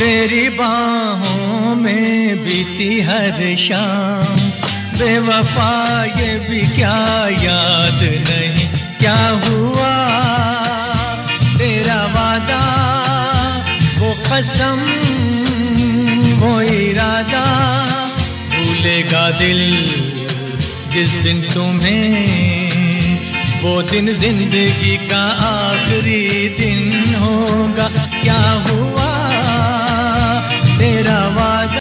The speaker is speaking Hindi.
तेरी बाहों में बीती हर शाम। बेवफा ये भी क्या याद नहीं, क्या हुआ? तेरा वादा, वो कसम, वो इरादा, भूलेगा दिल जिस दिन तुम्हें। वो दिन ज़िंदगी का आखिरी दिन होगा, क्या हुआ